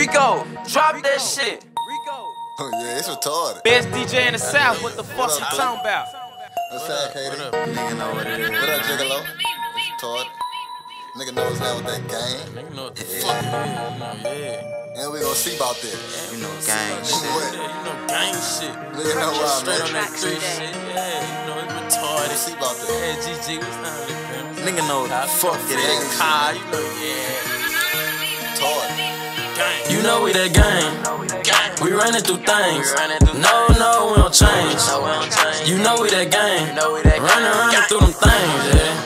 Rico, drop that shit. Oh yeah, it's retarded. Best DJ in the South, what the fuck you talking about? What's up, Katie? What up? Nigga know what it is. What up, Gigolo? It's retarded. Nigga knows now with that game. Nigga know what the fuck it is. You yeah. And we gonna see about that. You know, gang shit. What? Yeah, you know, gang shit. Nigga know why, Straight on that three shit. Yeah, you know, it's retarded. See about that. Yeah, GG, what's not really famous. Nigga know what the fuck it is. Car, you know, yeah. You know we that gang. We running through things. No, no, we don't change. You know we that gang. Running, running through them things, yeah.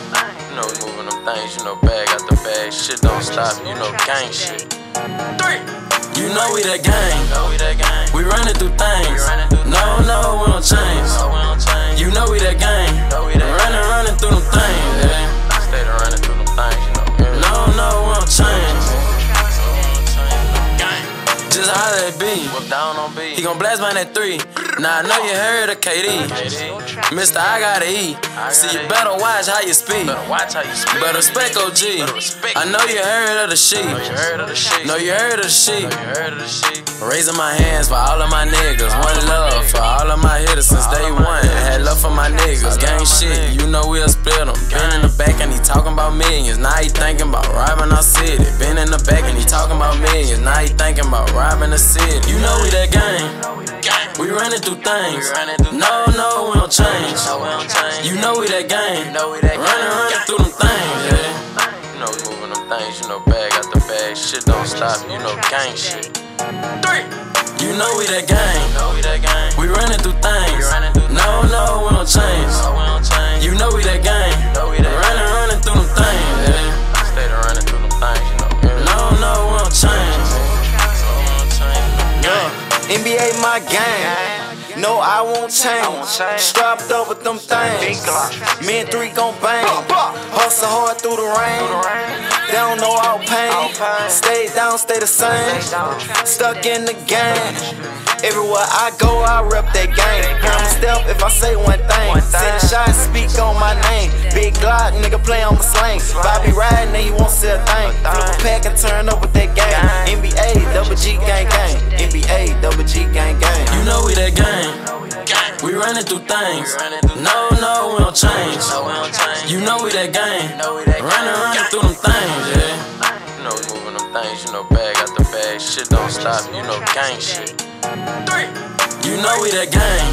You know we moving them things, you know, bag out the bag. Shit don't stop, you know, gang shit. Three. You know we that gang. We running through things. No, no, we don't change. Holla at B. down on B. He gon' blast mine at three. Now I know you heard of KD. Mister, I gotta eat. See, you better watch how you speak. Better watch how you speak. Better respect OG. I know you heard of the sheep. Know you heard of the sheep. Know you heard of the sheep. Know you heard of the sheep. Raising my hands for all of my niggas. One love for all of my hitters since day one. Had love for my niggas. Gang shit, you know we'll split them. Been in the back and he talking about millions. Now he thinking about robbing our city. Been in the back millions. Now he thinking about robbing the city. You know we that gang. We running through things. No, no, we don't change. You know we that gang. Running, running through them things, yeah. You know we moving them things, you know, bag out the bag. Shit don't stop, you know, gang shit. Three. You know we that gang. We running through things. No, NBA my game. No, I won't change. Strapped up with them things. Me and three gon' bang. Hustle hard through the rain. They don't know our pain. Stay down, stay the same. Stuck in the game. Everywhere I go, I rep that game. Hear 'em step if I say one thing. Say the shot, speak on my name. Big Glock, nigga play on my slang. Bobby riding, and he won't say a thing. Flip a pack and turn up with that game. NBA, double G gang gang. NBA, double G gang gang. You know we that gang. We running through things. No, no, we don't change. You know we that gang. Running, running through them things, yeah. You know we moving them things, you know, bag out the bag. Shit don't stop, you know, gang shit. Three. You know we that gang.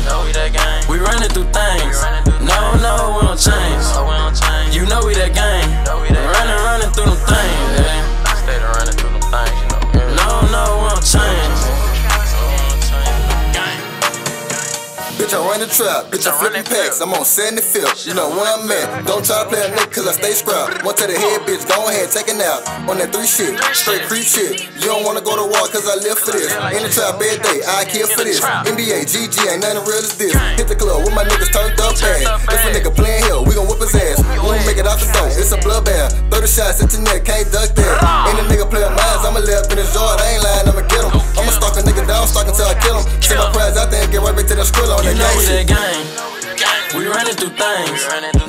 We running through things. No, no, we don't change. You know we that gang. Running, Bitch, I run the trap. Bitch, I flipping packs. I'm on 75th. You know where I'm at. Don't try to play a nigga cause I stay scrap. One to the head, bitch. Go ahead, take a nap. On that three shit. Straight creep shit. You don't wanna go to war cause I live for this. In the trap every day. I kill for this. NBA, GG, ain't nothing real as this. Hit the club with my niggas turned up bad. If a nigga playing hell, we gon' whip his ass. We gon' make it out the door. It's a bloodbath. 30 shots at your neck, can't duck that. Ain't a nigga playing mines. I'ma live in his yard. I ain't lying, I'ma get him. I'ma stalk a nigga down, stalk until I kill him. Take my prize out there and get right back to that skrill on You that know gang we shit. that gang. We running through things.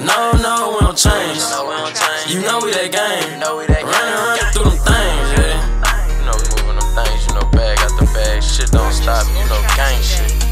No, no, we don't change. You know we that gang. Running, running through them things, yeah. You know we moving them things, you know, bag out the bag. Shit don't stop, you know, gang shit. Three.